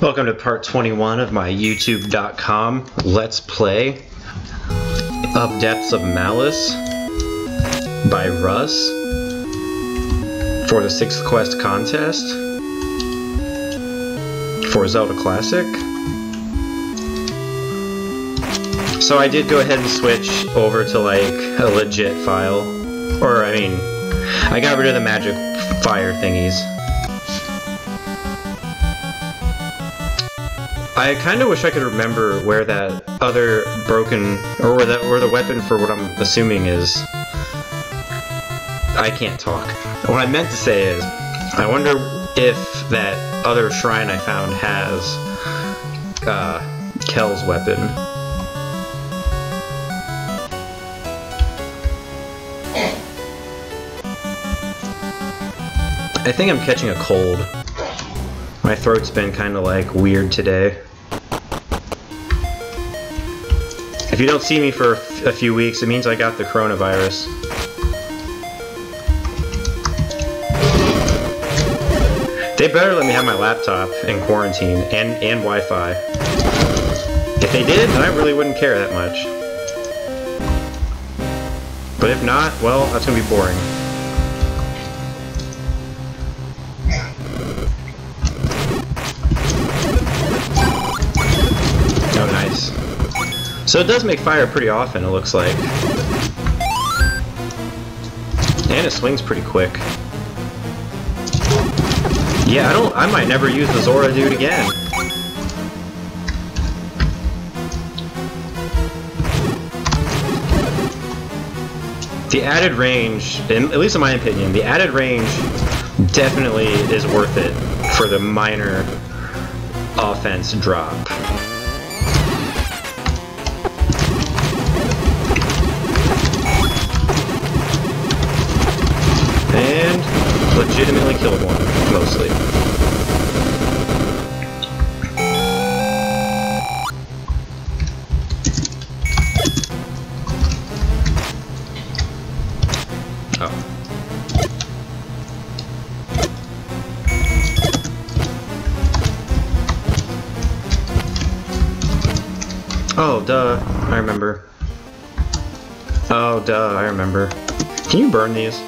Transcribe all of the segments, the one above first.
Welcome to part 21 of my youtube.com Let's Play of Depths of Malice by Russ for the 6th Quest contest for Zelda Classic. So I did go ahead and switch over to like a legit file, or I mean, I got rid of the magic fire thingies. I kind of wish I could remember where that other broken, or where that where the weapon for what I'm assuming is. I can't talk. What I meant to say is, I wonder if that other shrine I found has uh, Kel's weapon. I think I'm catching a cold. My throat's been kind of like weird today. If you don't see me for a few weeks, it means I got the coronavirus. They better let me have my laptop in quarantine and, and Wi-Fi. If they did, then I really wouldn't care that much. But if not, well, that's gonna be boring. So it does make fire pretty often, it looks like. And it swings pretty quick. Yeah, I don't- I might never use the Zora dude again. The added range, in, at least in my opinion, the added range definitely is worth it for the minor offense drop. Legitimately killed one, mostly. Oh. Oh, duh. I remember. Oh, duh. I remember. Can you burn these?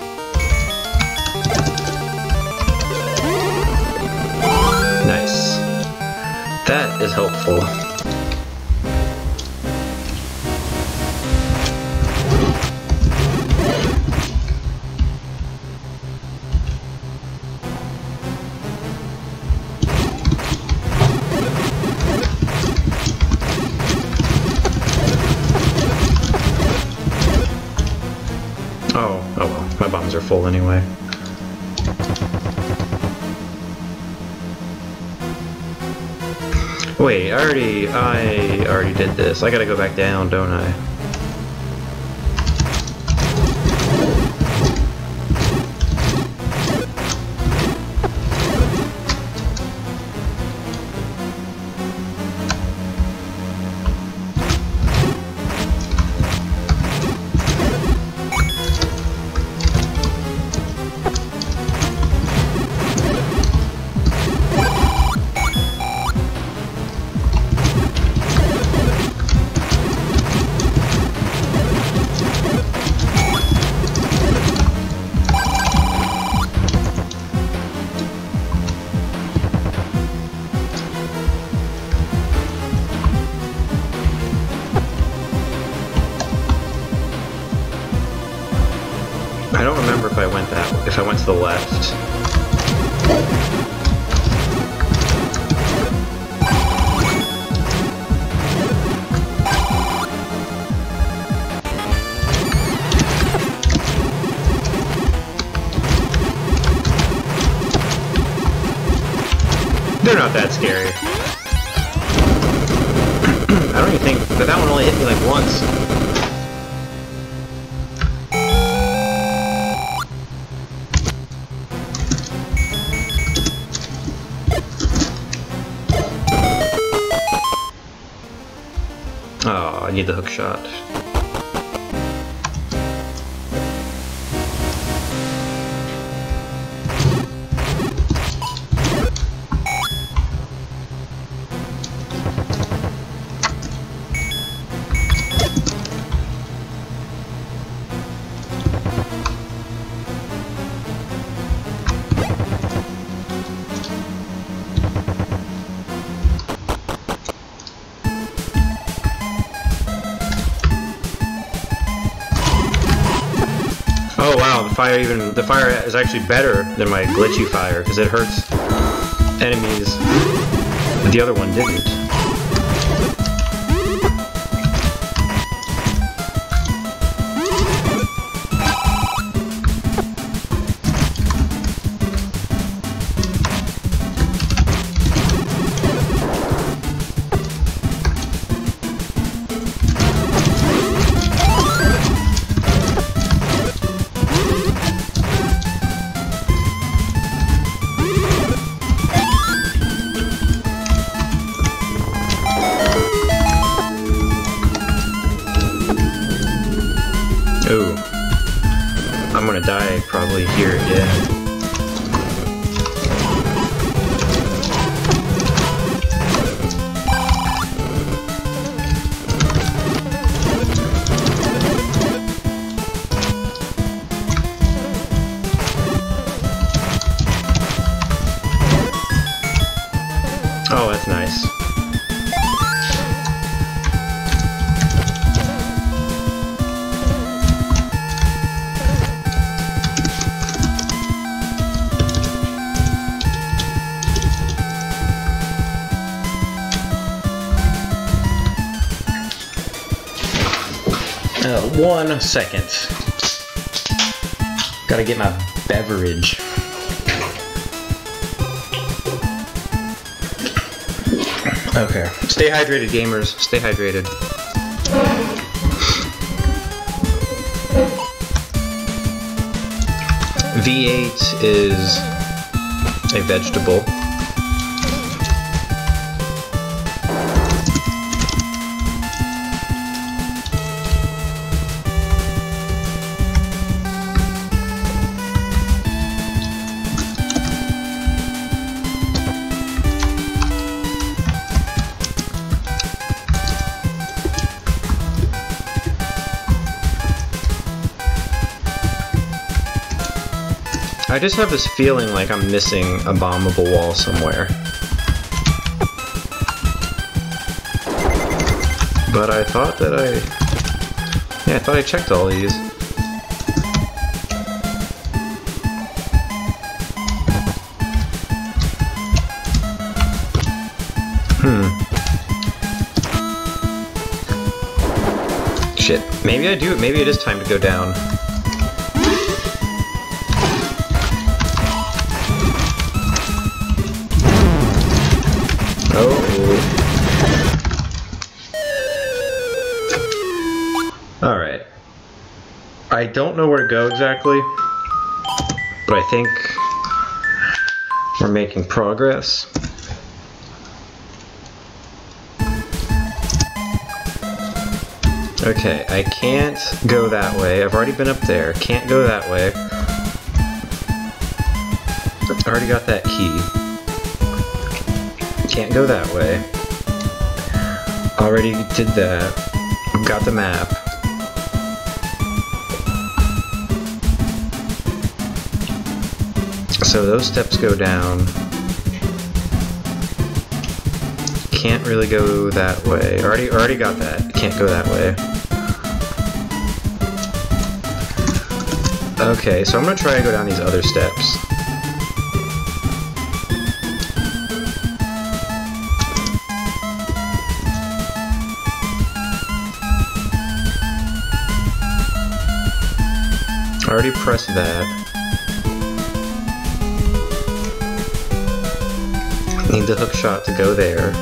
Is helpful. Oh, oh well. My bombs are full anyway. Wait, I already, I already did this. I gotta go back down, don't I? Oh, I need the hook shot. Fire even the fire is actually better than my glitchy fire because it hurts enemies But the other one didn't. Ooh. I'm gonna die probably here again. Oh, that's nice. One second. Gotta get my beverage. Okay. Stay hydrated, gamers. Stay hydrated. V8 is a vegetable. I just have this feeling like I'm missing a bombable wall somewhere. But I thought that I... Yeah, I thought I checked all these. Hmm. Shit. Maybe I do. It maybe it is time to go down. Don't know where to go exactly, but I think we're making progress. Okay, I can't go that way. I've already been up there. Can't go that way. Already got that key. Can't go that way. Already did that. Got the map. So those steps go down. Can't really go that way. Already already got that. Can't go that way. Okay, so I'm gonna try to go down these other steps. I Already pressed that. Need the hook shot to go there.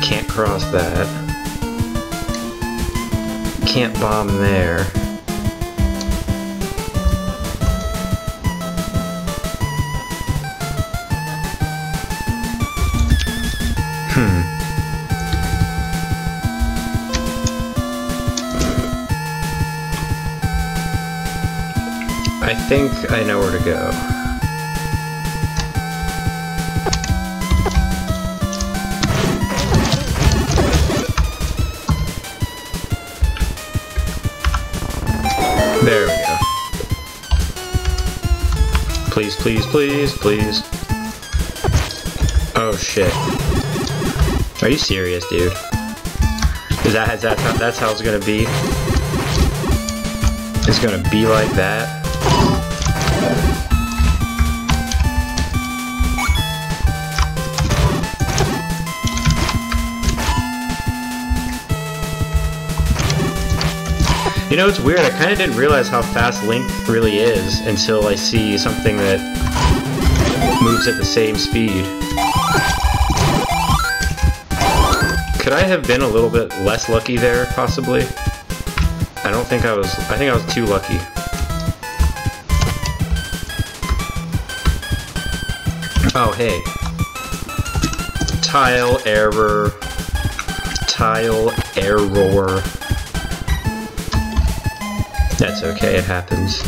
Can't cross that. Can't bomb there. Hmm. I think I know where to go. Please, please, please, please. Oh shit. Are you serious, dude? Is that, is that how, that's how it's gonna be? It's gonna be like that. You know, it's weird. I kind of didn't realize how fast Link really is until I see something that moves at the same speed. Could I have been a little bit less lucky there, possibly? I don't think I was... I think I was too lucky. Oh, hey. Tile error. Tile error. That's okay, it happens.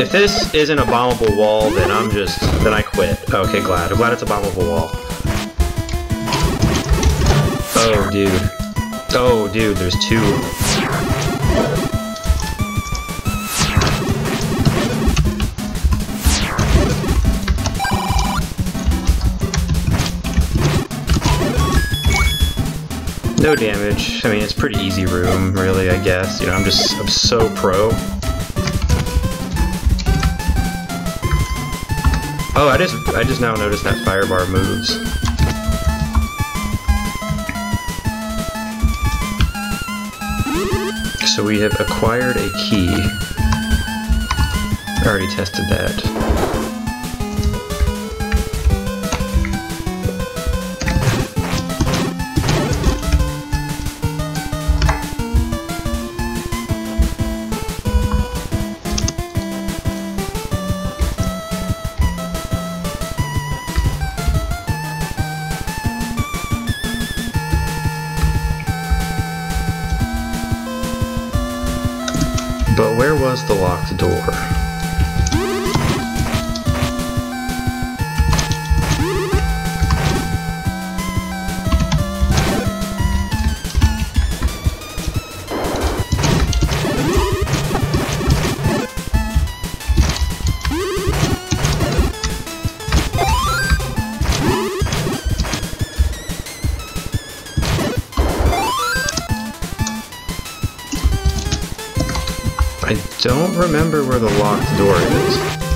If this isn't a bombable wall, then I'm just... then I quit. Okay, glad. I'm glad it's a bombable wall. Oh, dude. Oh, dude, there's two. No damage. I mean, it's pretty easy room, really, I guess. You know, I'm just, I'm so pro. Oh, I just, I just now noticed that fire bar moves. So we have acquired a key. I already tested that. Was the locked door? Remember where the locked door is.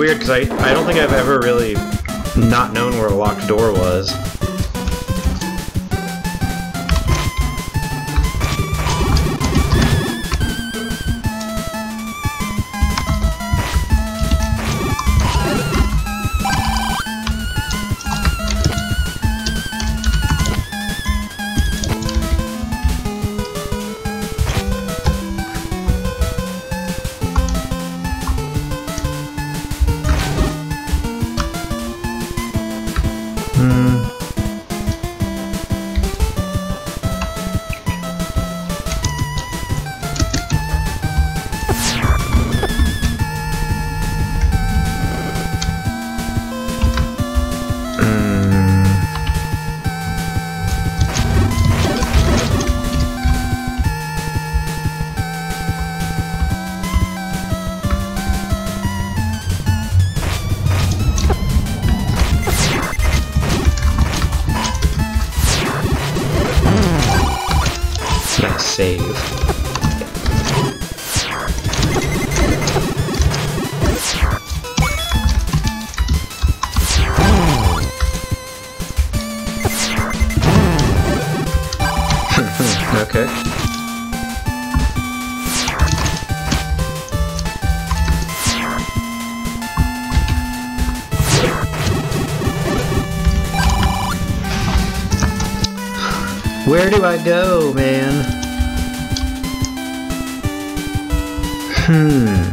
Weird because I, I don't think I've ever really not known where a locked door was. save. okay. Where do I go, man? Hmm.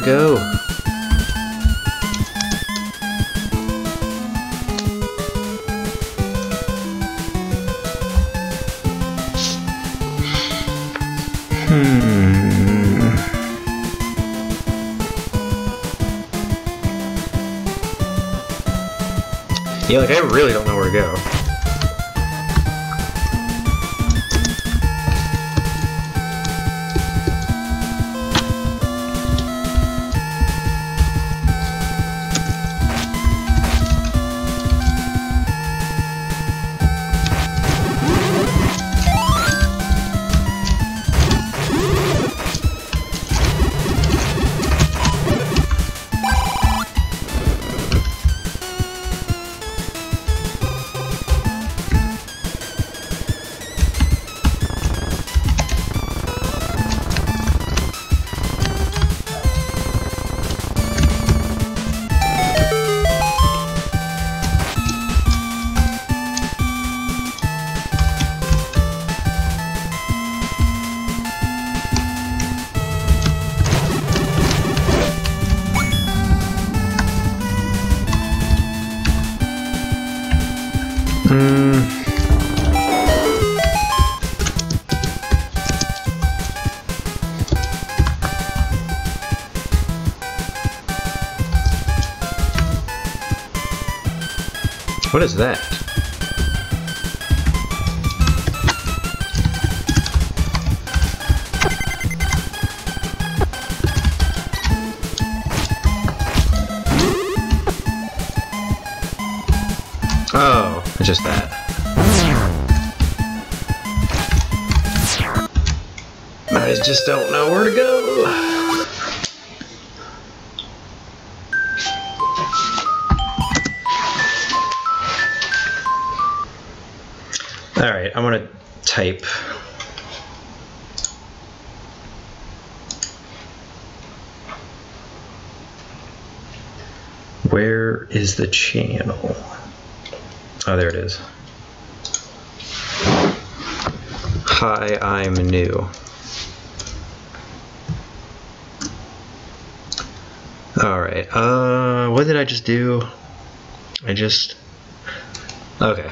To go. Hmm. Yeah, like I really don't know where to go. What is that? Just don't know where to go. Alright, I'm gonna type. Where is the channel? Oh, there it is. Hi, I'm new. Alright, uh, what did I just do? I just. Okay.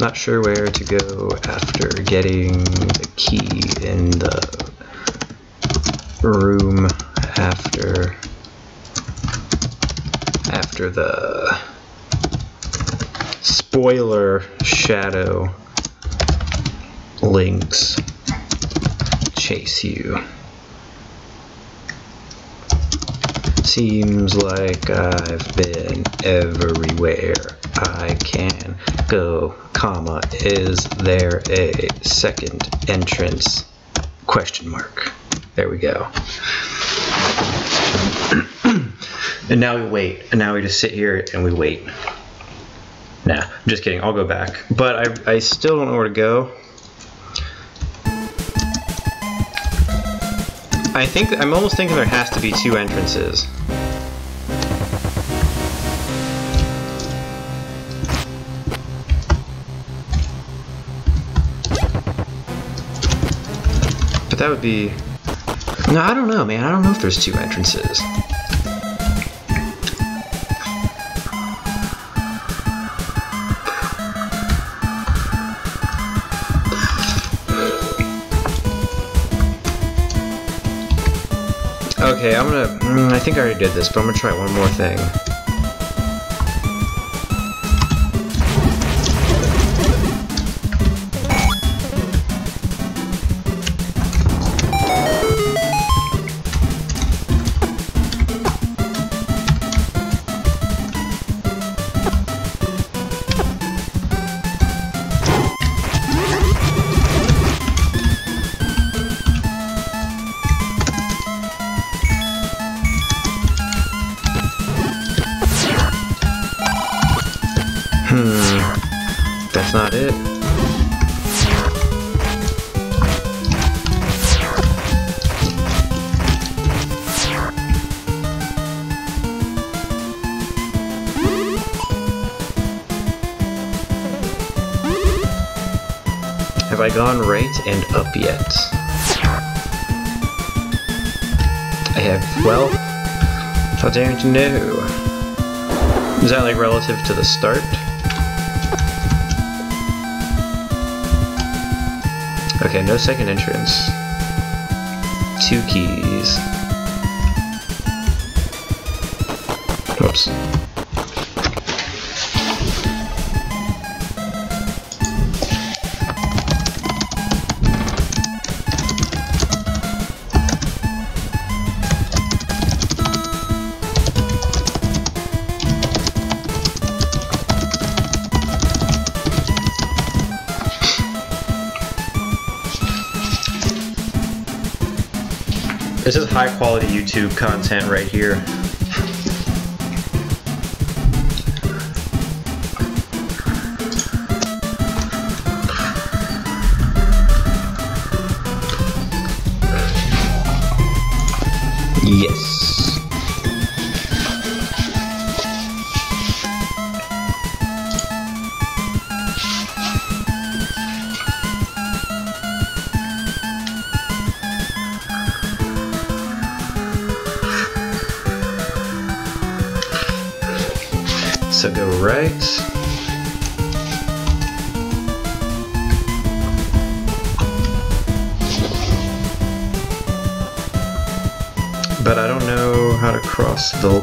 Not sure where to go after getting the key in the room after after the spoiler shadow links chase you. Seems like I've been everywhere I can go, comma, is there a second entrance? Question mark. There we go. and now we wait. And now we just sit here and we wait. Nah, I'm just kidding. I'll go back. But I, I still don't know where to go. I think I'm almost thinking there has to be two entrances. But that would be... No, I don't know, man. I don't know if there's two entrances. Okay, I'm gonna... Mm, I think I already did this, but I'm gonna try one more thing. And up yet? I have, well, daring to know? Is that like relative to the start? Okay, no second entrance. Two keys. Whoops. High quality YouTube content right here.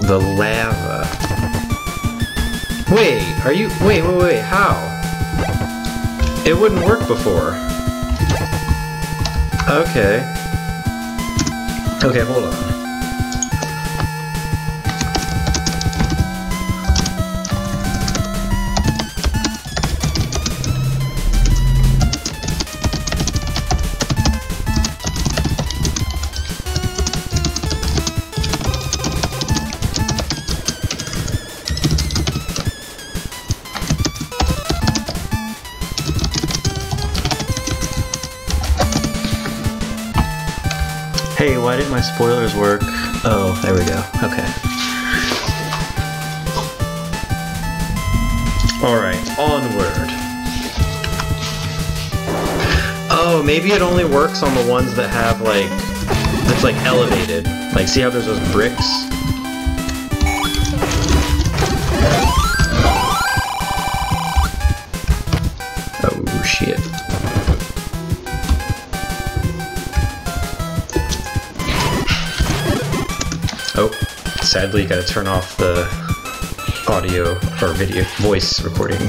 The, lava. Wait, are you, wait, wait, wait, how? It wouldn't work before. Okay. Okay, hold on. Didn't my spoilers work? Oh, there we go. Okay. Alright, onward. Oh, maybe it only works on the ones that have, like, that's, like, elevated. Like, see how there's those bricks? Sadly, you gotta turn off the audio or video voice recording.